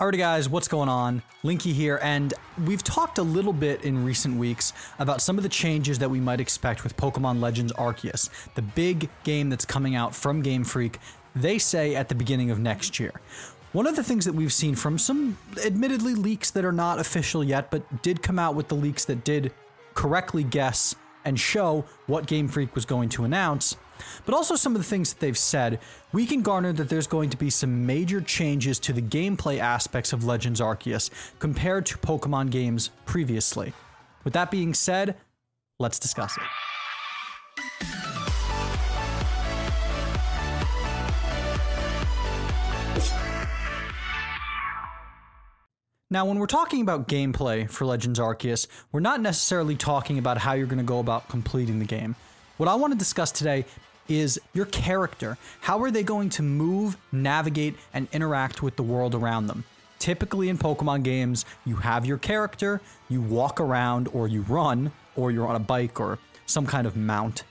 Alrighty guys, what's going on? Linky here, and we've talked a little bit in recent weeks about some of the changes that we might expect with Pokemon Legends Arceus, the big game that's coming out from Game Freak, they say at the beginning of next year. One of the things that we've seen from some admittedly leaks that are not official yet, but did come out with the leaks that did correctly guess and show what Game Freak was going to announce, but also some of the things that they've said, we can garner that there's going to be some major changes to the gameplay aspects of Legends Arceus compared to Pokemon games previously. With that being said, let's discuss it. Now, when we're talking about gameplay for Legends Arceus, we're not necessarily talking about how you're going to go about completing the game. What I want to discuss today is your character. How are they going to move, navigate, and interact with the world around them? Typically in Pokemon games, you have your character, you walk around, or you run, or you're on a bike or some kind of mount.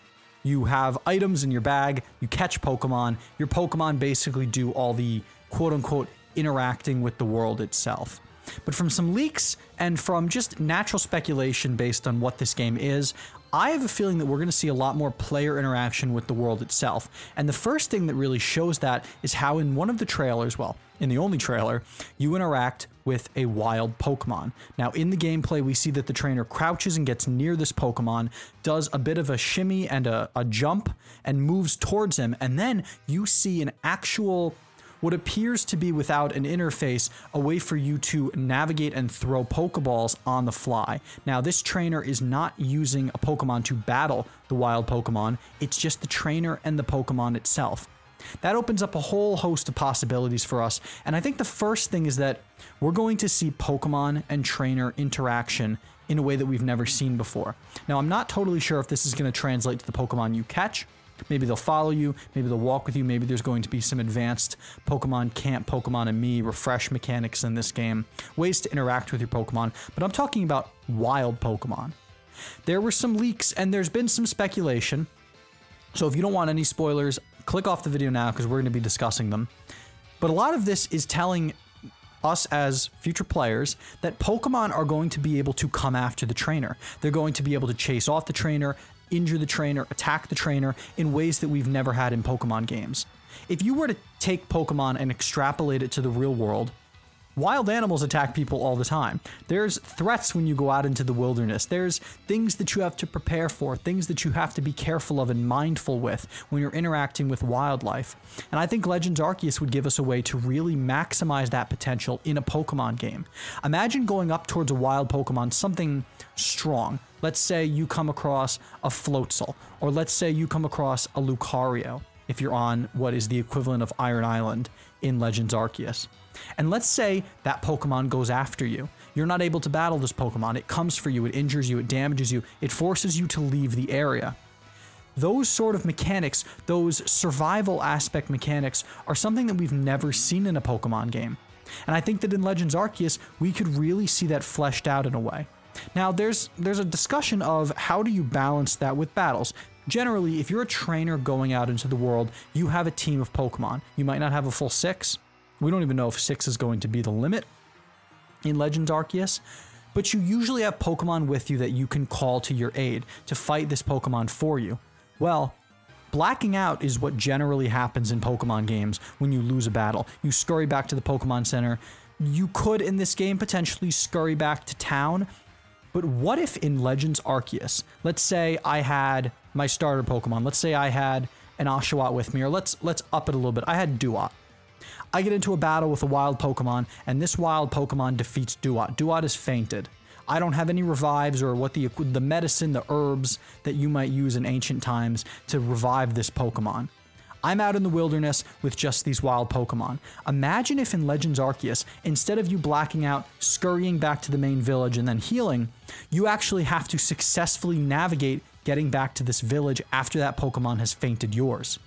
You have items in your bag, you catch Pokemon. Your Pokemon basically do all the quote unquote interacting with the world itself. But from some leaks and from just natural speculation based on what this game is, I have a feeling that we're going to see a lot more player interaction with the world itself. And the first thing that really shows that is how in one of the trailers, well, in the only trailer, you interact with a wild Pokemon. Now, in the gameplay, we see that the trainer crouches and gets near this Pokemon, does a bit of a shimmy and a, a jump, and moves towards him. And then you see an actual what appears to be without an interface, a way for you to navigate and throw Pokeballs on the fly. Now, this trainer is not using a Pokemon to battle the wild Pokemon, it's just the trainer and the Pokemon itself. That opens up a whole host of possibilities for us, and I think the first thing is that we're going to see Pokemon and trainer interaction in a way that we've never seen before. Now, I'm not totally sure if this is going to translate to the Pokemon you catch, Maybe they'll follow you, maybe they'll walk with you, maybe there's going to be some advanced Pokemon Camp, Pokemon-Amie refresh mechanics in this game, ways to interact with your Pokemon, but I'm talking about wild Pokemon. There were some leaks and there's been some speculation, so if you don't want any spoilers, click off the video now because we're going to be discussing them. But a lot of this is telling us as future players that Pokemon are going to be able to come after the trainer. They're going to be able to chase off the trainer injure the trainer, attack the trainer in ways that we've never had in Pokemon games. If you were to take Pokemon and extrapolate it to the real world, Wild animals attack people all the time. There's threats when you go out into the wilderness. There's things that you have to prepare for, things that you have to be careful of and mindful with when you're interacting with wildlife. And I think Legends Arceus would give us a way to really maximize that potential in a Pokemon game. Imagine going up towards a wild Pokemon, something strong. Let's say you come across a Floatzel, or let's say you come across a Lucario if you're on what is the equivalent of Iron Island in Legends Arceus. And let's say that Pokemon goes after you. You're not able to battle this Pokemon. It comes for you, it injures you, it damages you, it forces you to leave the area. Those sort of mechanics, those survival aspect mechanics, are something that we've never seen in a Pokemon game. And I think that in Legends Arceus, we could really see that fleshed out in a way. Now, there's there's a discussion of how do you balance that with battles. Generally, if you're a trainer going out into the world, you have a team of Pokemon. You might not have a full six. We don't even know if six is going to be the limit in Legends Arceus, but you usually have Pokemon with you that you can call to your aid to fight this Pokemon for you. Well, Blacking out is what generally happens in Pokemon games when you lose a battle. You scurry back to the Pokemon Center. You could, in this game, potentially scurry back to town. But what if in Legends Arceus, let's say I had my starter Pokemon. Let's say I had an Oshawott with me, or let's let's up it a little bit. I had Dewott. I get into a battle with a wild Pokemon, and this wild Pokemon defeats Dewott. Dewott is fainted. I don't have any revives or what the the medicine, the herbs that you might use in ancient times to revive this Pokemon. I'm out in the wilderness with just these wild Pokemon. Imagine if in Legends Arceus, instead of you blacking out, scurrying back to the main village and then healing, you actually have to successfully navigate getting back to this village after that Pokemon has fainted yours.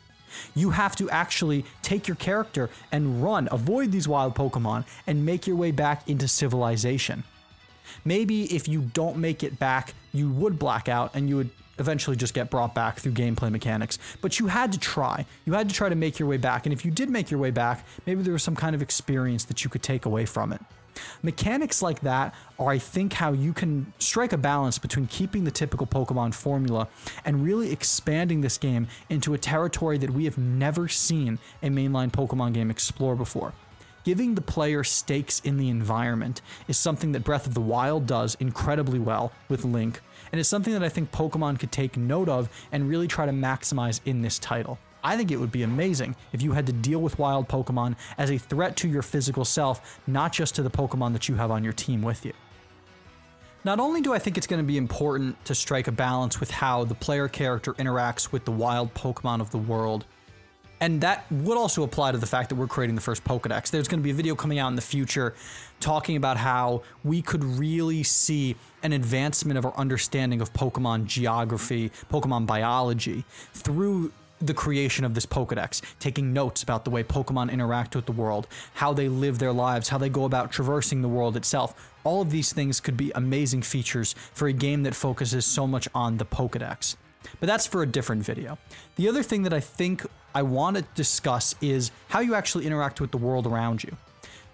You have to actually take your character and run, avoid these wild Pokemon, and make your way back into civilization. Maybe if you don't make it back, you would black out and you would eventually just get brought back through gameplay mechanics. But you had to try. You had to try to make your way back. And if you did make your way back, maybe there was some kind of experience that you could take away from it. Mechanics like that are, I think, how you can strike a balance between keeping the typical Pokemon formula and really expanding this game into a territory that we have never seen a mainline Pokemon game explore before. Giving the player stakes in the environment is something that Breath of the Wild does incredibly well with Link, and it's something that I think Pokemon could take note of and really try to maximize in this title. I think it would be amazing if you had to deal with wild Pokemon as a threat to your physical self, not just to the Pokemon that you have on your team with you. Not only do I think it's going to be important to strike a balance with how the player character interacts with the wild Pokemon of the world, and that would also apply to the fact that we're creating the first Pokedex. There's going to be a video coming out in the future talking about how we could really see an advancement of our understanding of Pokemon geography, Pokemon biology through the creation of this Pokedex, taking notes about the way Pokemon interact with the world, how they live their lives, how they go about traversing the world itself. All of these things could be amazing features for a game that focuses so much on the Pokedex. But that's for a different video. The other thing that I think I want to discuss is how you actually interact with the world around you.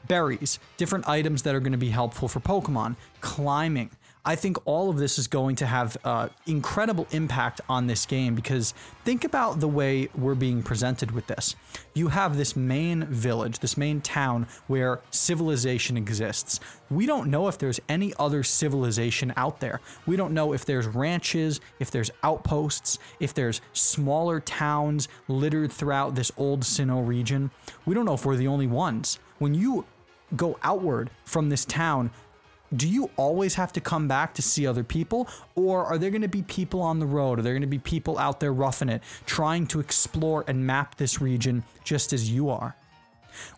Berries, different items that are going to be helpful for Pokemon, climbing, I think all of this is going to have uh, incredible impact on this game because think about the way we're being presented with this. You have this main village, this main town where civilization exists. We don't know if there's any other civilization out there. We don't know if there's ranches, if there's outposts, if there's smaller towns littered throughout this old Sinnoh region. We don't know if we're the only ones. When you go outward from this town, do you always have to come back to see other people or are there going to be people on the road are there going to be people out there roughing it trying to explore and map this region just as you are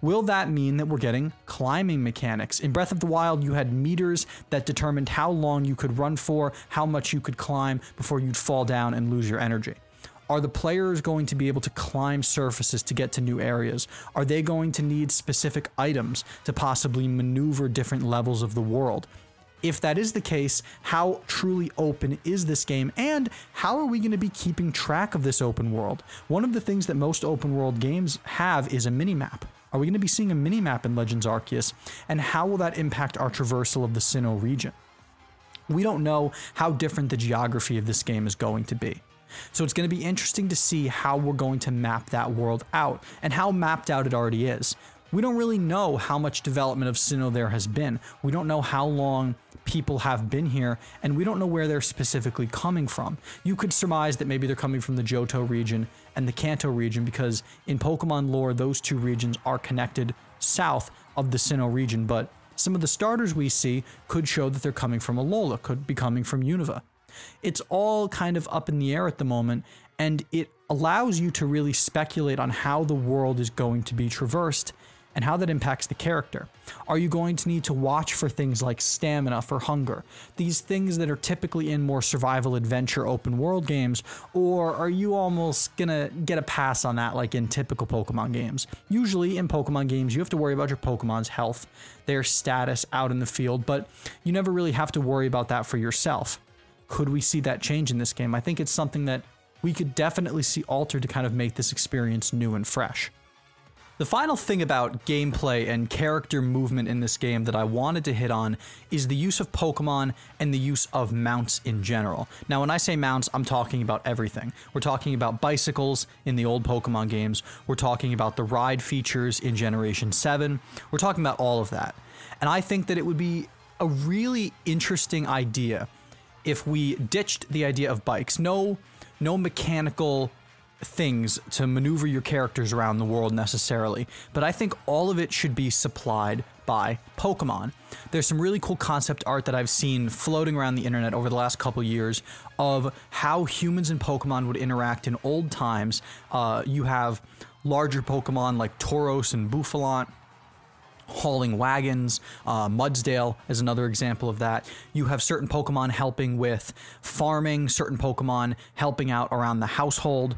Will that mean that we're getting climbing mechanics? In Breath of the Wild, you had meters that determined how long you could run for, how much you could climb before you'd fall down and lose your energy. Are the players going to be able to climb surfaces to get to new areas? Are they going to need specific items to possibly maneuver different levels of the world? If that is the case, how truly open is this game and how are we going to be keeping track of this open world? One of the things that most open world games have is a minimap. Are we going to be seeing a minimap in Legends Arceus? And how will that impact our traversal of the Sinnoh region? We don't know how different the geography of this game is going to be. So it's going to be interesting to see how we're going to map that world out and how mapped out it already is. We don't really know how much development of Sinnoh there has been. We don't know how long people have been here, and we don't know where they're specifically coming from. You could surmise that maybe they're coming from the Johto region and the Kanto region because in Pokemon lore, those two regions are connected south of the Sinnoh region, but some of the starters we see could show that they're coming from Alola, could be coming from Unova. It's all kind of up in the air at the moment, and it allows you to really speculate on how the world is going to be traversed and how that impacts the character. Are you going to need to watch for things like stamina, for hunger, these things that are typically in more survival adventure open world games, or are you almost gonna get a pass on that like in typical Pokemon games? Usually in Pokemon games, you have to worry about your Pokemon's health, their status out in the field, but you never really have to worry about that for yourself could we see that change in this game? I think it's something that we could definitely see altered to kind of make this experience new and fresh. The final thing about gameplay and character movement in this game that I wanted to hit on is the use of Pokemon and the use of mounts in general. Now, when I say mounts, I'm talking about everything. We're talking about bicycles in the old Pokemon games, we're talking about the ride features in Generation 7, we're talking about all of that. And I think that it would be a really interesting idea if we ditched the idea of bikes. No, no mechanical things to maneuver your characters around the world necessarily, but I think all of it should be supplied by Pokemon. There's some really cool concept art that I've seen floating around the internet over the last couple years of how humans and Pokemon would interact in old times. Uh, you have larger Pokemon like Tauros and Bouffalant hauling wagons. Uh, Mudsdale is another example of that. You have certain Pokemon helping with farming, certain Pokemon helping out around the household.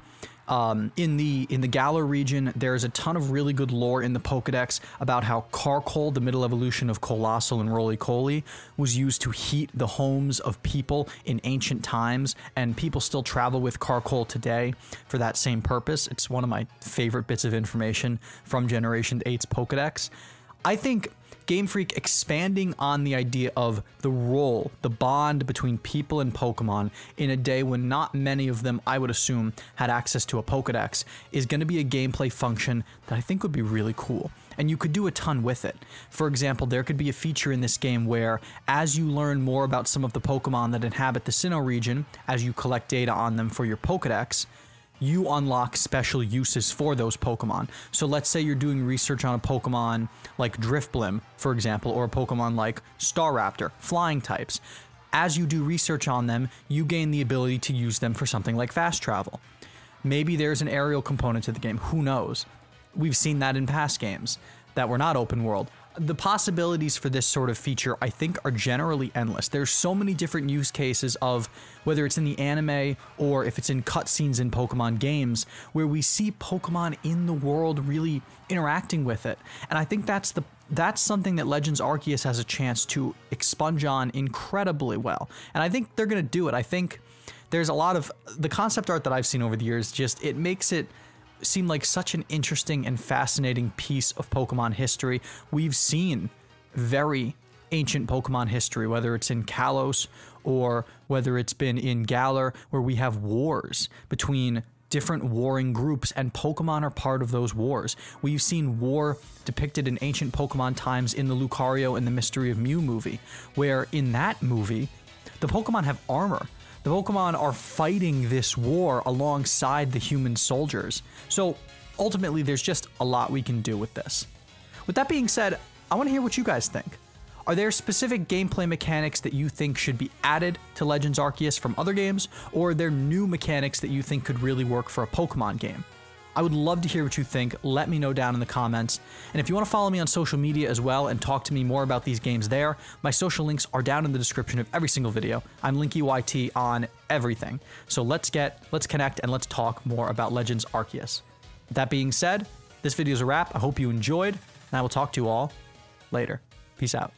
Um, in the in the Galar region, there's a ton of really good lore in the Pokedex about how Carkol, the middle evolution of Coalossal and Rolycoly, was used to heat the homes of people in ancient times, and people still travel with Carkol today for that same purpose. It's one of my favorite bits of information from Generation 8's Pokedex. I think Game Freak expanding on the idea of the role, the bond between people and Pokemon in a day when not many of them, I would assume, had access to a Pokedex is going to be a gameplay function that I think would be really cool. And you could do a ton with it. For example, there could be a feature in this game where, as you learn more about some of the Pokemon that inhabit the Sinnoh region, as you collect data on them for your Pokedex, you unlock special uses for those Pokemon. So let's say you're doing research on a Pokemon like Drifblim, for example, or a Pokemon like Staraptor, flying types. As you do research on them, you gain the ability to use them for something like fast travel. Maybe there's an aerial component to the game, who knows? We've seen that in past games that were not open world the possibilities for this sort of feature, I think, are generally endless. There's so many different use cases of whether it's in the anime or if it's in cutscenes in Pokemon games where we see Pokemon in the world really interacting with it. And I think that's the that's something that Legends Arceus has a chance to expunge on incredibly well. And I think they're going to do it. I think there's a lot of the concept art that I've seen over the years just it makes it seem like such an interesting and fascinating piece of Pokemon history. We've seen very ancient Pokemon history, whether it's in Kalos or whether it's been in Galar, where we have wars between different warring groups, and Pokemon are part of those wars. We've seen war depicted in ancient Pokemon times in the Lucario and the Mystery of Mew movie, where in that movie, the Pokemon have armor the Pokemon are fighting this war alongside the human soldiers. So ultimately, there's just a lot we can do with this. With that being said, I want to hear what you guys think. Are there specific gameplay mechanics that you think should be added to Legends Arceus from other games, or are there new mechanics that you think could really work for a Pokemon game? I would love to hear what you think. Let me know down in the comments. And if you want to follow me on social media as well and talk to me more about these games there, my social links are down in the description of every single video. I'm LinkyYT on everything. So let's get, let's connect, and let's talk more about Legends Arceus. That being said, this video is a wrap. I hope you enjoyed, and I will talk to you all later. Peace out.